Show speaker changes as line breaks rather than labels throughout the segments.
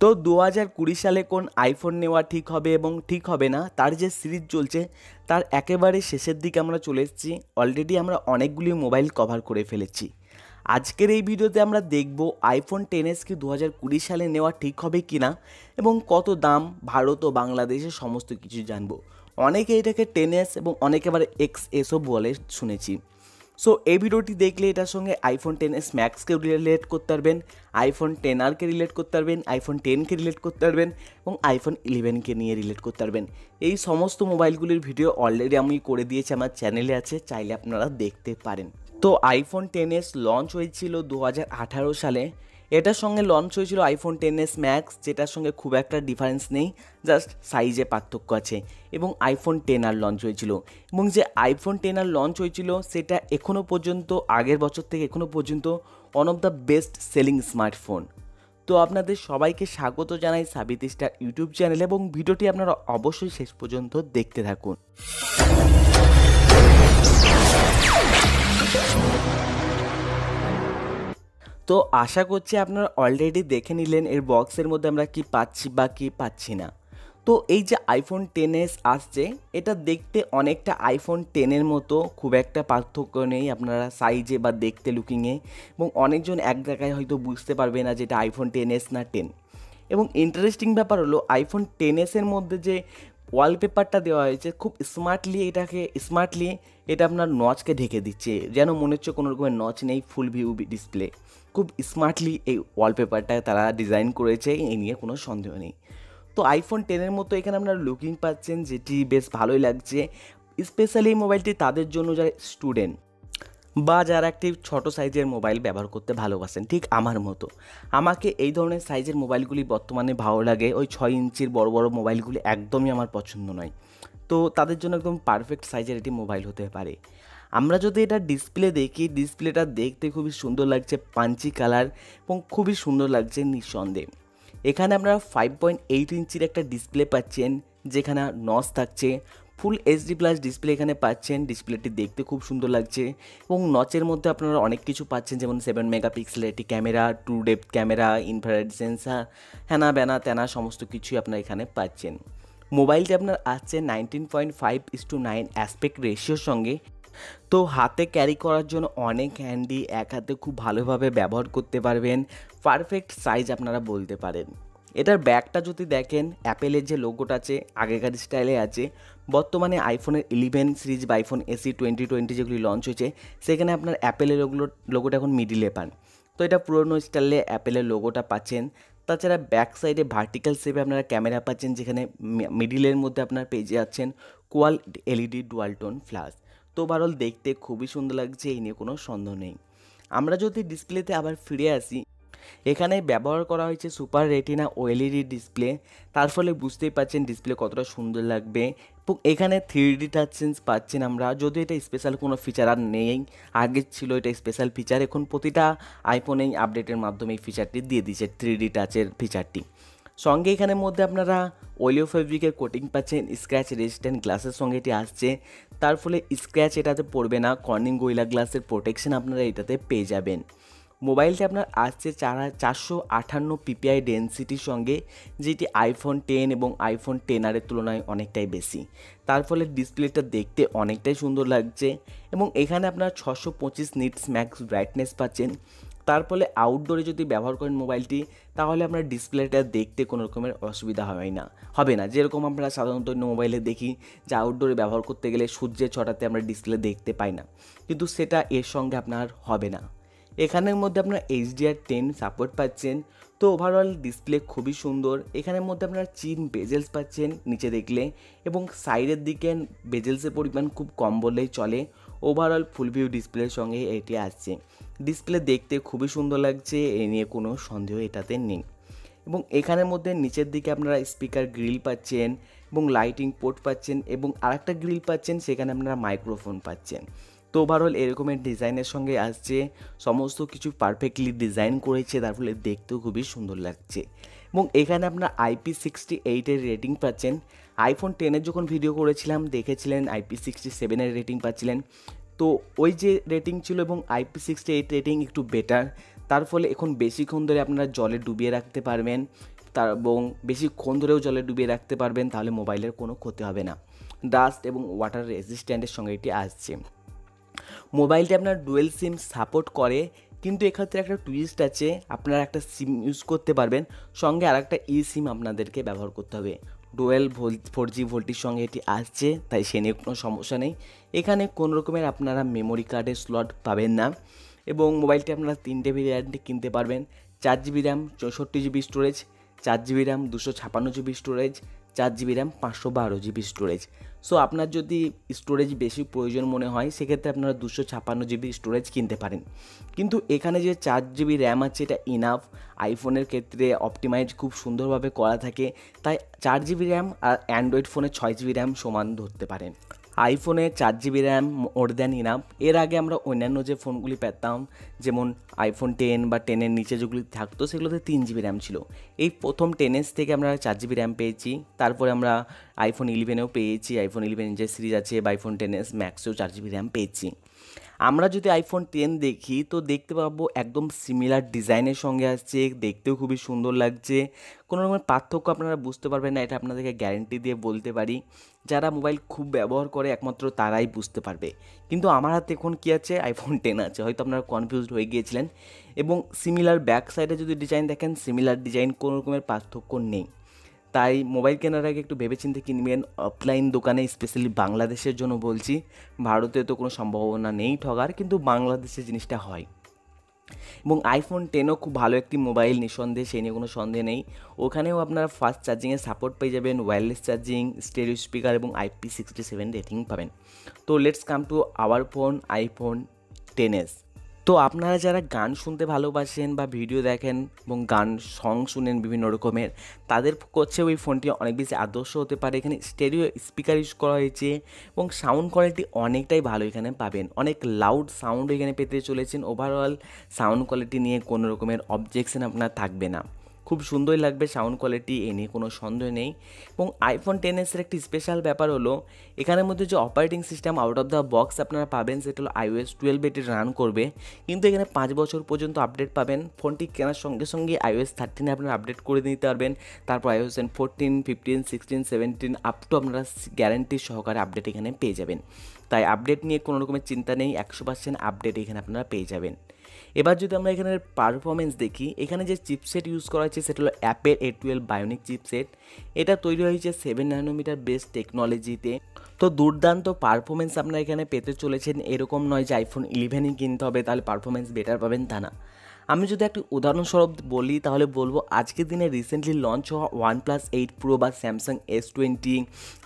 তো দু হাজার কুড়ি সালে কোন আইফোন নেওয়া ঠিক হবে এবং ঠিক হবে না, তার যে সিরিজ চলছে, তার একেবারে শেষের দিকে আমরা চলে এসেছি। অলরেডি আমরা অনেকগুলি মোবাইল কভার করে ফেলেছি। আজকের এই ভিডিওতে আমরা দেখব আইফোন টেন এস কি দু হাজার কুড়ি সালে নেওয়া ঠিক হবে কি না এবং কত দাম ভারত ও বাংলাদেশে সমস্ত কিছু জানব। অনেকে এটাকে টেন এস এবং অনেকে আবার এক্স এসও বলে শুনেছি। সো এই ভিডিওটি দেখলে এটার সঙ্গে আইফোন টেন এস ম্যাক্সকে রিলেট করতে পারবেন আইফোন টেন আরকে রিলেট করতে পারবেন আইফোন টেনকে রিলেট করতে পারবেন এবং আইফোন ইলেভেনকে নিয়ে রিলেট করতে পারবেন। এই সমস্ত মোবাইলগুলির ভিডিও অলরেডি আমি করে দিয়েছি, আমার চ্যানেলে আছে, চাইলে আপনারা দেখতে পারেন। তো আইফোন টেন এস লঞ্চ হয়েছিল দু হাজার আঠারো সালে। এটার সঙ্গে লঞ্চ হয়েছিল আইফোন টেন এস ম্যাক্স যেটার সঙ্গে খুব একটা ডিফারেন্স নেই জাস্ট সাইজে পার্থক্য আছে, এবং আইফোন টেন আর লঞ্চ হয়েছিল। এবং যে আইফোন টেন আর লঞ্চ হয়েছিল, সেটা এখনও পর্যন্ত, আগের বছর থেকে এখনও পর্যন্ত one of the best selling smartphone তো আপনাদের সবাইকে স্বাগত জানাই সাবিত স্টার ইউটিউব চ্যানেল, এবং ভিডিওটি আপনারা অবশ্যই শেষ পর্যন্ত দেখতে থাকুন। তো আশা করছি আপনারা অলরেডি দেখে নিলেন এর বক্সের মধ্যে আমরা কি পাচ্ছি বা কি পাচ্ছি না। তো এই যে আইফোন টেন এস আসছে, এটা দেখতে অনেকটা আইফোন টেনের মতো, খুব একটা পার্থক্য নেই আপনারা সাইজে বা দেখতে লুকিংয়ে এবং অনেকজন এক জায়গায় হয়তো বুঝতে পারবে না যে এটা আইফোন টেন এস না টেন এবং ইন্টারেস্টিং ব্যাপার হলো আইফোন টেন এসের মধ্যে যে ওয়ালপেপারটা দেওয়া হয়েছে, খুব স্মার্টলি এটাকে স্মার্টলি এটা আপনার নচকে ঢেকে দিচ্ছে, যেন মনে হচ্ছে কোনো রকমের নচ নেই ফুল ভিউ ডিসপ্লে খুব স্মার্টলি এই ওয়ালপেপারটা তারা ডিজাইন করেছে এই নিয়ে কোনো সন্দেহ নেই। তো আইফোন টেনের মতো এখানে আপনারা লুকিং পাচ্ছেন, যেটি বেশ ভালোই লাগছে স্পেশালি এই মোবাইলটি তাদের জন্য যারা স্টুডেন্ট বা যারা একটি ছোট সাইজের মোবাইল ব্যবহার করতে ভালোবাসেন, ঠিক আমার মতো। আমাকে এই ধরনের সাইজের মোবাইলগুলি বর্তমানে ভালো লাগে। ওই ছয় ইঞ্চির বড় বড় মোবাইলগুলি একদমই আমার পছন্দ নয়। তো তাদের জন্য একদম পারফেক্ট সাইজের একটি মোবাইল হতে পারে। আমরা যদি এটা ডিসপ্লে দেখি ডিসপ্লেটা দেখতে খুবই সুন্দর লাগছে পাঞ্চি কালার এবং খুবই সুন্দর লাগছে নিঃসন্দেহে। এখানে আপনারা ফাইভ পয়েন্ট এইট ইঞ্চির একটা ডিসপ্লে পাচ্ছেন, যেখানে নস থাকছে ফুল এইচডি প্লাস ডিসপ্লে এখানে পাচ্ছেন। ডিসপ্লেটি দেখতে খুব সুন্দর লাগছে। এবং নচের মধ্যে আপনারা অনেক কিছু পাচ্ছেন, যেমন সেভেন মেগাপিক্সেলের একটি camera two depth camera infrared sensor হ্যানা ব্যানা ত্যানা সমস্ত কিছুই আপনারা এখানে পাচ্ছেন। মোবাইলটি আপনার আসছে nineteen point five is two nine aspect রেশিওর সঙ্গে। তো হাতে ক্যারি করার জন্য অনেক হ্যান্ডি এক হাতে খুব ভালোভাবে ব্যবহার করতে পারবেন। পারফেক্ট সাইজ আপনারা বলতে পারেন। এটার ব্যাগটা যদি দেখেন, অ্যাপেলের যে লোগোটা আছে, আগেকার স্টাইলে আছে, বর্তমানে আইফোনের ইলেভেন সিরিজ বা আইফোন এসি টোয়েন্টি টোয়েন্টি যেগুলি লঞ্চ হয়েছে, সেখানে আপনার অ্যাপেলের লোগো লোগোটা এখন মিডিলে পান। তো এটা পুরনো স্টাইলে অ্যাপেলের লোগোটা পাচ্ছেন। তাছাড়া ব্যাক সাইডে ভার্টিক্যাল শেপে আপনারা ক্যামেরা পাচ্ছেন, যেখানে মিডিলের মধ্যে আপনার পেয়ে যাচ্ছেন quad LED dual tone flash তো ওভারঅল দেখতে খুবই সুন্দর লাগছে, এই নিয়ে কোনো সন্দেহ নেই। আমরা যদি ডিসপ্লেতে আবার ফিরে আসি এখানে ব্যবহার করা হয়েছে সুপার রেটিনা ওএলইডি ডিসপ্লে তার ফলে বুঝতেই পাচ্ছেন ডিসপ্লে কতটা সুন্দর লাগবে। এবং এখানে থ্রি ডি টাচ সেন্স পাচ্ছেন আমরা। যদি এটা স্পেশাল কোনো ফিচার আর নেই। আগে ছিল এটা স্পেশাল ফিচার এখন প্রতিটা আইফোনেই আপডেটের মাধ্যমে এই ফিচারটি দিয়ে দিচ্ছে থ্রি ডি টাচের ফিচারটি সঙ্গে এখানের মধ্যে আপনারা ওলিও ফেব্রিকের কোটিং পাচ্ছেন। স্ক্র্যাচ রেজিস্ট্যান্ট গ্লাসের সঙ্গে এটি আসছে। তার ফলে স্ক্র্যাচ এটাতে পড়বে না। কর্নিং গোয়েলা গ্লাসের প্রোটেকশন আপনারা এটাতে পেয়ে যাবেন। মোবাইলটি আপনার আসছে চার চারশো আটান্ন পিপিআই ডেন্সিটির সঙ্গে, যেটি আইফোন টেন এবং আইফোন টেন আরের তুলনায় অনেকটাই বেশি। তার ফলে ডিসপ্লেটা দেখতে অনেকটাই সুন্দর লাগছে এবং এখানে আপনার ছশো পঁচিশ নিটস ম্যাক্স ব্রাইটনেস পাচ্ছেন। তার ফলে আউটডোরে যদি ব্যবহার করেন মোবাইলটি, তাহলে আপনার ডিসপ্লেটা দেখতে কোনো রকমের অসুবিধা হয় না। হবে না। যেরকম আমরা সাধারণত অন্য মোবাইলে দেখি, যে আউটডোরে ব্যবহার করতে গেলে সূর্যের ছটাতে আমরা ডিসপ্লে দেখতে পাই না। কিন্তু সেটা এর সঙ্গে আপনার হবে না। এখানের মধ্যে আপনারা এইচডিআর টেন সাপোর্ট পাচ্ছেন। তো ওভারঅল ডিসপ্লে খুবই সুন্দর। এখানের মধ্যে আপনারা চিন বেজেলস পাচ্ছেন নিচে দেখলে এবং সাইডের দিকে বেজেলসের পরিমাণ খুব কম বললেই চলে। ওভারঅল ফুল ভিউ ডিসপ্লের সঙ্গে এটি আসছে। ডিসপ্লে দেখতে খুবই সুন্দর লাগছে, এ নিয়ে কোনো সন্দেহ এটাতে নেই। এবং এখানের মধ্যে নিচের দিকে আপনারা স্পিকার গ্রিল পাচ্ছেন এবং লাইটিং পোর্ট পাচ্ছেন এবং আরেকটা গ্রিল পাচ্ছেন, সেখানে আপনারা মাইক্রোফোন পাচ্ছেন। তো ওভারঅল এরকমের ডিজাইনের সঙ্গে আসছে, সমস্ত কিছু পারফেক্টলি ডিজাইন করেছে, তার ফলে দেখতেও খুবই সুন্দর লাগছে। এবং এখানে আপনার আইপি সিক্সটি এইটের রেটিং পাচ্ছেন। আইফোন টেনের যখন ভিডিও করেছিলাম, দেখেছিলেন আইপি সিক্সটি সেভেনের রেটিং পাচ্ছিলেন। তো ওই যে রেটিং ছিল এবং আইপি সিক্সটি এইট রেটিং একটু বেটার তার ফলে এখন বেশিক্ষণ ধরে আপনারা জলে ডুবিয়ে রাখতে পারবেন। তার এবং বেশিক্ষণ ধরেও জলে ডুবিয়ে রাখতে পারবেন, তাহলে মোবাইলের কোনো ক্ষতি হবে না। ডাস্ট এবং ওয়াটার রেজিস্ট্যান্টের সঙ্গে এটি আসছে। মোবাইলটি আপনার ডুয়েল সিম সাপোর্ট করে, কিন্তু এক্ষেত্রে একটা টুইস্ট আছে, আপনারা একটা সিম ইউজ করতে পারবেন। সঙ্গে আর একটা ই সিম আপনাদেরকে ব্যবহার করতে হবে। ডুয়েল ভোল ফোর জি ভোল্টির সঙ্গে এটি আসছে, তাই সে নিয়ে কোনো সমস্যা নেই। এখানে কোনো রকমের আপনারা মেমোরি কার্ডের স্লট পাবেন না এবং মোবাইলটি আপনারা তিনটে ভেরিয়েন্টে কিনতে পারবেন। চার জিবি র্যাম চৌষট্টি জিবি স্টোরেজ চার জিবি র্যাম, দুশো ছাপান্ন জিবি স্টোরেজ চার জিবি র্যাম, পাঁচশো বারো জিবি স্টোরেজ সো আপনার যদি স্টোরেজ বেশি প্রয়োজন মনে হয়, সেক্ষেত্রে আপনারা দুশো ছাপান্ন জিবি স্টোরেজ কিনতে পারেন। কিন্তু এখানে যে চার জিবি র্যাম আছে, এটা ইনাফ আইফোনের ক্ষেত্রে অপটিমাইজ খুব সুন্দরভাবে করা থাকে। তাই চার জিবি র্যাম আর অ্যান্ড্রয়েড ফোনে ছয় জিবি র্যাম সমান ধরতে পারেন। আইফোনে চার GB RAM more than enough এর আগে আমরা অন্যান্য যে ফোনগুলি পেতাম, যেমন আইফোন টেন বা টেনের নিচে যেগুলি থাকতো, সেগুলোতে তিন জিবি র্যাম ছিল। এই প্রথম টেনের থেকে আমরা চার জিবি র্যাম পেয়েছি। তারপরে আমরা আইফোন ইলেভেনেও পেয়েছি। আইফোন ইলেভেন যে সিরিজ আছে বা আইফোন টেন এস ম্যাক্সেও চার জিবি র্যাম পেয়েছি। আমরা যদি আইফোন টেন দেখি, তো দেখতে পাবো একদম সিমিলার ডিজাইনের সঙ্গে আসছে, দেখতেও খুবই সুন্দর লাগছে। কোনো রকমের পার্থক্য আপনারা বুঝতে পারবেন না, এটা আপনাদেরকে গ্যারেন্টি দিয়ে বলতে পারি। যারা মোবাইল খুব ব্যবহার করে, একমাত্র তারাই বুঝতে পারবে। কিন্তু আমার হাতে এখন কী আছে? আইফোন টেন আছে, হয়তো আপনারা কনফিউজড হয়ে গিয়েছিলেন। এবং সিমিলার ব্যাক সাইডে যদি ডিজাইন দেখেন সিমিলার ডিজাইন কোনো রকমের পার্থক্য নেই। তাই মোবাইল কেনার আগে একটু ভেবেচিন্তে কিনবেন অফলাইন দোকানে স্পেশালি বাংলাদেশের জন্য বলছি। ভারতে তো কোনো সম্ভাবনা নেই ঠগার, কিন্তু বাংলাদেশে জিনিসটা হয়। এবং আইফোন টেনও খুব ভালো একটি মোবাইল, নিঃসন্দেহে সেই নিয়ে কোনো সন্দেহ নেই। ওখানেও আপনারা ফাস্ট চার্জিংয়ের সাপোর্ট পেয়ে যাবেন ওয়্যারলেস চার্জিং স্টেরিও স্পিকার এবং আইপি সিক্সটি সেভেন রেটিং পাবেন। তো let's come to our phone iPhone ten S তো আপনারা যারা গান শুনতে ভালোবাসেন বা ভিডিও দেখেন এবং গান সং শুনেন বিভিন্ন রকমের, তাদের করছে ওই ফোনটি অনেক বেশি আদর্শ হতে পারে। এখানে স্টেরিও স্পিকার ইউজ করা হয়েছে এবং সাউন্ড কোয়ালিটি অনেকটাই ভালো এখানে পাবেন। অনেক লাউড সাউন্ড এখানে পেতে চলেছেন। ওভারঅল সাউন্ড কোয়ালিটি নিয়ে কোনো রকমের অবজেকশন আপনার থাকবে না। খুব সুন্দরই লাগবে সাউন্ড কোয়ালিটি এ নিয়ে কোনো সন্দেহ নেই। এবং আইফোন টেন এসের একটি স্পেশাল ব্যাপার হলো, এখানের মধ্যে যে operating system out of the box আপনারা পাবেন, সেটা হলো আইওএস টুয়েলভ এটি রান করবে। কিন্তু এখানে পাঁচ বছর পর্যন্ত আপডেট পাবেন। ফোনটি কেনার সঙ্গে সঙ্গে আইওএস থার্টিনে আপনারা আপডেট করে নিতে পারবেন। তারপর iOS fourteen fifteen sixteen seventeen up to আপনারা গ্যারেন্টি সহকারে আপডেট এখানে পেয়ে যাবেন। তাই আপডেট নিয়ে কোনো রকমের চিন্তা নেই, একশো পার্সেন্ট আপডেট এখানে আপনারা পেয়ে যাবেন। এবার যদি আমরা এখানের পারফরমেন্স দেখি, এখানে যে চিপসেট ইউজ করা হয়েছে সেটা হলো অ্যাপের এ টুয়েলভ বায়োনিক চিপসেট এটা তৈরি হয়েছে সেভেন ন্যানোমিটার বেস্ট টেকনোলজিতে তো দুর্দান্ত পারফরমেন্স আপনারা এখানে পেতে চলেছেন। এরকম নয় যে আইফোন ইলেভেনই কিনতে হবে, তাহলে পারফরমেন্স বেটার পাবেন তা না। আমি যদি একটি উদাহরণস্বরূপ বলি, তাহলে বলব আজকের দিনে রিসেন্টলি লঞ্চ হওয়া ওয়ান প্লাস এইট প্রো বা স্যামসাং এস টোয়েন্টি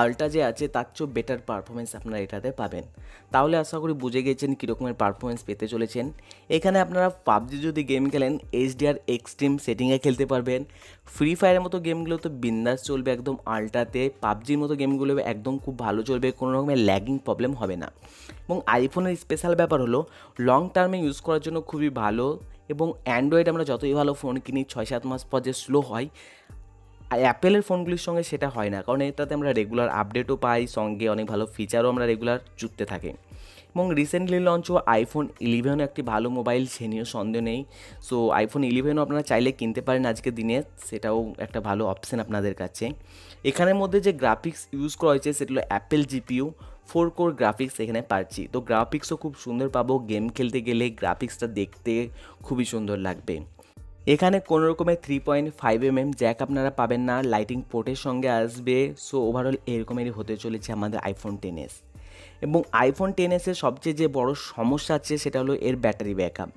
আলট্রা যে আছে, তার চেয়েও বেটার পারফরমেন্স আপনারা এটাতে পাবেন। তাহলে আশা করি বুঝে গেছেন কীরকমের পারফরমেন্স পেতে চলেছেন। এখানে আপনারা পাবজি যদি গেম খেলেন এইচডিআর এক্সট্রিম সেটিংয়ে খেলতে পারবেন। ফ্রি ফায়ারের মতো গেমগুলো তো বিন্দাস চলবে একদম আলট্রাতে পাবজির মতো গেমগুলো একদম খুব ভালো চলবে, কোনো রকমের ল্যাগিং প্রবলেম হবে না। এবং আইফোনের স্পেশাল ব্যাপার হলো লং টার্মে ইউজ করার জন্য খুবই ভালো। এবং অ্যান্ড্রয়েড আমরা যতই ভালো ফোন কিনি ছয় সাত মাস পর যে স্লো হয় অ্যাপেলের ফোনগুলির সঙ্গে সেটা হয় না। কারণ এটাতে আমরা রেগুলার আপডেটও পাই, সঙ্গে অনেক ভালো ফিচারও আমরা রেগুলার জুড়তে থাকি। এবং রিসেন্টলি লঞ্চ হওয়া আইফোন ইলেভেনও একটি ভালো মোবাইল সে নিয়েও সন্দেহ নেই। সো আইফোন ইলেভেনও আপনারা চাইলে কিনতে পারেন আজকের দিনে, সেটাও একটা ভালো অপশান আপনাদের কাছে। এখানের মধ্যে যে গ্রাফিক্স ইউজ করা হয়েছে, সেটা হলো Apple GPU four core graphics এখানে পাচ্ছি। তো গ্রাফিক্সও খুব সুন্দর পাবো। গেম খেলতে গেলে গ্রাফিক্সটা দেখতে খুবই সুন্দর লাগবে। এখানে কোনো রকমের three point five M M jack আপনারা পাবেন না। লাইটিং পোর্টের সঙ্গে আসবে। সো ওভারঅল এরকমেরই হতে চলেছে আমাদের আইফোন টেন এস এবং আইফোন টেন এসের সবচেয়ে যে বড় সমস্যা আছে, সেটা হলো এর ব্যাটারি ব্যাকআপ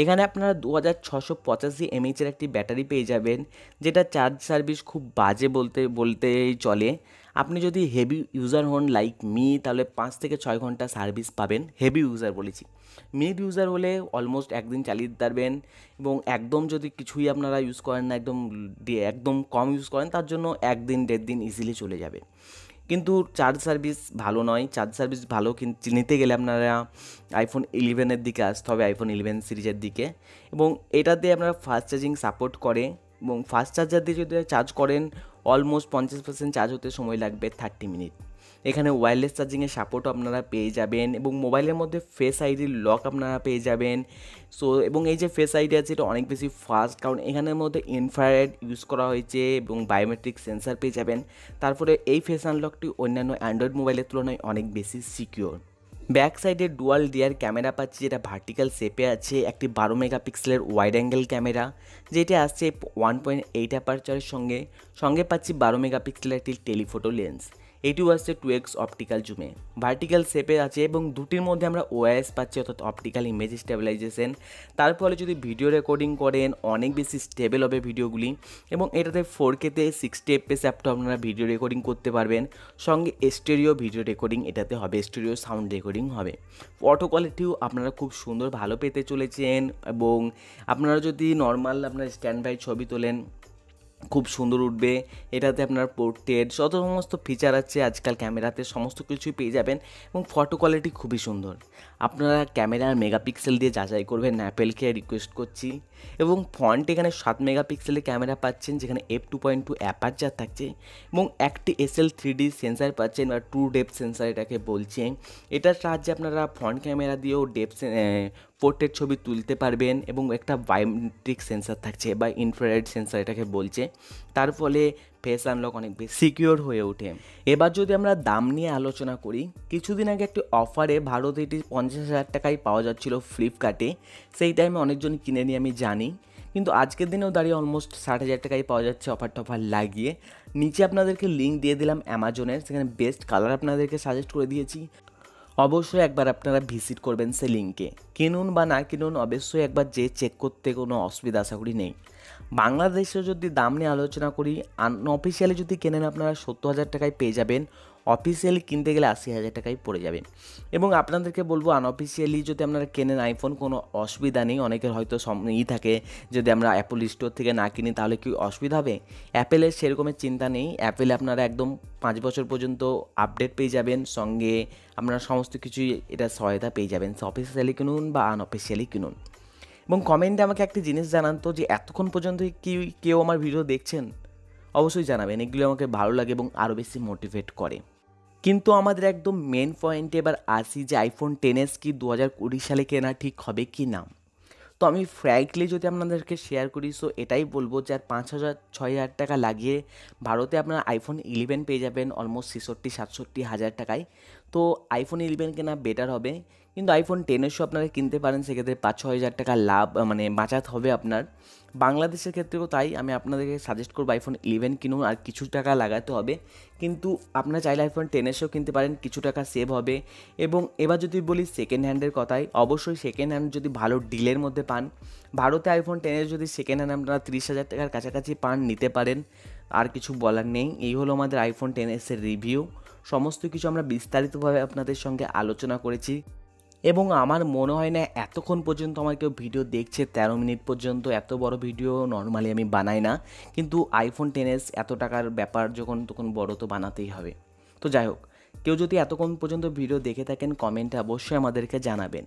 এখানে আপনারা দু হাজার ছশো পঁচাশি এমএইচের একটি ব্যাটারি পেয়ে যাবেন, যেটা চার্জ সার্ভিস খুব বাজে বলতে, বলতেই চলে। আপনি যদি হেভি ইউজার হন লাইক মি তাহলে পাঁচ থেকে ছয় ঘণ্টা সার্ভিস পাবেন হেভি ইউজার বলেছি। মিড ইউজার হলে অলমোস্ট একদিন চালিয়ে দিতে পারবেন এবং একদম যদি কিছুই আপনারা ইউজ করেন না, একদম একদম কম ইউজ করেন, তার জন্য একদিন, দেড় দিন ইজিলি চলে যাবে। কিন্তু চার্জ সার্ভিস ভালো নয়। চার্জ সার্ভিস ভালো কিন্তু নিতে গেলে আপনারা আইফোন ইলেভেনের দিকে আসতে হবে আইফোন ইলেভেন সিরিজের দিকে। এবং এটাতে আপনারা ফাস্ট চার্জিং সাপোর্ট করে এবং ফাস্ট চার্জার দিয়ে যদি চার্জ করেন অলমোস্ট পঞ্চাশ পার্সেন্ট চার্জ হতে সময় লাগবে থার্টি মিনিট এখানে ওয়্যারলেস চার্জিংয়ের সাপোর্টও আপনারা পেয়ে যাবেন এবং মোবাইলের মধ্যে ফেস আইডির লক আপনারা পেয়ে যাবেন। সো এবং এই যে ফেস আইডি আছে, এটা অনেক বেশি ফাস্ট কারণ এখানের মধ্যে ইনফ্রারেড ইউজ করা হয়েছে এবং বায়োমেট্রিক সেন্সার পেয়ে যাবেন। তারপরে এই ফেস আনলকটি অন্যান্য অ্যান্ড্রয়েড মোবাইলের তুলনায় অনেক বেশি সিকিওর ব্যাক সাইডে ডুয়াল ডিয়ার ক্যামেরা পাচ্ছি, যেটা ভার্টিক্যাল শেপে আছে, একটি বারো মেগাপিক্সেলের ওয়াইড অ্যাঙ্গেল ক্যামেরা, যেটা আসছে ওয়ান পয়েন্ট এইট অ্যাপারচারের সঙ্গে। সঙ্গে পাচ্ছি বারো মেগাপিক্সেলের একটি টেলিফোটো লেন্স এটিও আসছে টু এক্স অপটিক্যাল জুমে ভার্টিক্যাল শেপে আছে এবং দুটির মধ্যে আমরা ওএস পাচ্ছি, অর্থাৎ অপটিক্যাল ইমেজ স্টেবিলাইজেশন তার ফলে যদি ভিডিও রেকর্ডিং করেন, অনেক বেশি স্টেবল হবে ভিডিওগুলি এবং এটাতে ফোর কেতে সিক্সটি এফপিএস অ্যাপটা আপনারা ভিডিও রেকর্ডিং করতে পারবেন। সঙ্গে স্টেরিও ভিডিও রেকর্ডিং এটাতে হবে স্টেরিও সাউন্ড রেকর্ডিং হবে। ফটো কোয়ালিটিও আপনারা খুব সুন্দর ভালো পেতে চলেছেন এবং আপনারা যদি নর্মাল আপনার স্ট্যান্ড বাই ছবি তোলেন খুব সুন্দর উঠবে, এটাতে আপনার পোর্ট্রেট যত সমস্ত ফিচার আছে আজকাল ক্যামেরাতে সমস্ত কিছুই পেয়ে যাবেন এবং ফটো কোয়ালিটি খুবই সুন্দর। আপনারা ক্যামেরার মেগাপিক্সেল দিয়ে যাচাই করবেন অ্যাপেলকে রিকোয়েস্ট করছি এবং ফ্রন্ট এখানে সাত মেগাপিক্সেলের ক্যামেরা পাচ্ছেন, যেখানে F two point two aperture থাকছে এবং একটি S L three D sensor পাচ্ছেন বা টু ডেপ সেন্সার এটাকে বলছে। এটার সাহায্যে আপনারা ফ্রন্ট ক্যামেরা দিয়েও ডেপ পোর্ট্রেট ছবি তুলতে পারবেন এবং একটা বায়োমেট্রিক সেন্সার থাকছে বা ইনফ্রারেড সেন্সার এটাকে বলছে। তার ফলে ফেস আনলক অনেক বেশি। সিকিওর হয়ে ওঠে। এবার যদি আমরা দাম নিয়ে আলোচনা করি, কিছুদিন আগে একটি অফারে ভারতে এটি পঞ্চাশ হাজার টাকায় পাওয়া যাচ্ছিল ফ্লিপকার্টে সেই টাইমে অনেকজন কিনে নিয়ে আমি জানি। কিন্তু আজকের দিনেও দাঁড়িয়ে অলমোস্ট ষাট হাজার টাকায় পাওয়া যাচ্ছে অফার টফার লাগিয়ে। নিচে আপনাদেরকে লিঙ্ক দিয়ে দিলাম অ্যামাজনের সেখানে বেস্ট কালার আপনাদেরকে সাজেস্ট করে দিয়েছি। অবশ্যই একবার আপনারা ভিজিট করবেন সে লিঙ্কে কিনুন বা না কিনুন, অবশ্যই একবার যে চেক করতে কোনো অসুবিধা আশা করি নেই। বাংলাদেশে যদি দাম নিয়ে আলোচনা করি আনঅফিসিয়ালি যদি কেনেন আপনারা সত্তর হাজার টাকায় পেয়ে যাবেন অফিসিয়ালি কিনতে গেলে আশি হাজার টাকায় পড়ে যাবে এবং আপনাদেরকে বলব আনঅফিসিয়ালি যদি আপনারা কেনেন আইফোন কোনো অসুবিধা নেই। অনেকের হয়তো ই থাকে, যদি আমরা অ্যাপল স্টোর থেকে না কিনি, তাহলে কি অসুবিধা হবে? অ্যাপেলের সেরকমের চিন্তা নেই। অ্যাপেলে আপনারা একদম পাঁচ বছর পর্যন্ত আপডেট পেয়ে যাবেন। সঙ্গে আপনারা সমস্ত কিছুই এটা সহায়তা পেয়ে যাবেন। অফিসিয়ালি কিনুন বা আনঅফিসিয়ালি কিনুন। এবং কমেন্টে আমাকে একটা জিনিস জানান তো যে এতক্ষণ পর্যন্ত কি, কেউ আমার ভিডিও দেখছেন? অবশ্যই জানাবেন, এগুলো আমাকে ভালো লাগে এবং আরও বেশি মোটিভেট করে। কিন্তু আমাদের একদম মেন পয়েন্টে এবার আসি যে আইফোন টেন এস কি দু হাজার কুড়ি সালে কেনা ঠিক হবে কি না? তো আমি ফ্র্যাঙ্কলি যদি আপনাদেরকে শেয়ার করি সো এটাই বলব যে আর পাঁচ হাজার, ছয় হাজার টাকা লাগিয়ে ভারতে আপনারা আইফোন ইলেভেন পেয়ে যাবেন অলমোস্ট ছেষট্টি, সাতষট্টি হাজার টাকায়। তো আইফোন ইলেভেন কেনা বেটার হবে। কিন্তু আইফোন টেনেরশো আপনারা কিনতে পারেন, সেক্ষেত্রে পাঁচ ছ হাজার টাকা লাভ মানে বাঁচাতে হবে আপনার। বাংলাদেশের ক্ষেত্রেও তাই, আমি আপনাদেরকে সাজেস্ট করব আইফোন ইলেভেন কিনুন, আর কিছু টাকা লাগাতে হবে। কিন্তু আপনারা চাইলে আইফোন টেনেরশো কিনতে পারেন, কিছু টাকা সেভ হবে। এবং এবার যদি বলি সেকেন্ড হ্যান্ডের কথাই, অবশ্যই সেকেন্ড হ্যান্ড যদি ভালো ডিলের মধ্যে পান, ভারতে আইফোন টেনের যদি সেকেন্ড হ্যান্ড আপনারা তিরিশ হাজার টাকার কাছাকাছি পান, নিতে পারেন। আর কিছু বলার নেই, এই হলো আমাদের আইফোন টেন এসের রিভিউ সমস্ত কিছু আমরা বিস্তারিতভাবে আপনাদের সঙ্গে আলোচনা করেছি। এবং আমার মনে হয় না এতক্ষণ পর্যন্ত আমার কেউ ভিডিও দেখছে, তেরো মিনিট পর্যন্ত এত বড় ভিডিও নর্মালি আমি বানাই না। কিন্তু আইফোন টেন এস এত টাকার ব্যাপার যখন তখন বড় তো বানাতেই হবে। তো যাই হোক, কেউ যদি এতক্ষণ পর্যন্ত ভিডিও দেখে থাকেন কমেন্টে অবশ্যই আমাদেরকে জানাবেন।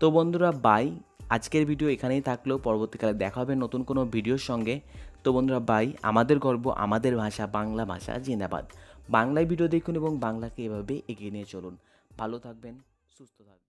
তো বন্ধুরা বাই আজকের ভিডিও এখানেই থাকলেও পরবর্তীকালে দেখা হবে নতুন কোনো ভিডিওর সঙ্গে। তো বন্ধুরা বাই আমাদের গর্ব, আমাদের ভাষা, বাংলা ভাষা, জিন্দাবাদ। বাংলায় ভিডিও দেখুন এবং বাংলাকে এভাবে এগিয়ে নিয়ে চলুন। ভালো থাকবেন, সুস্থ থাকবেন।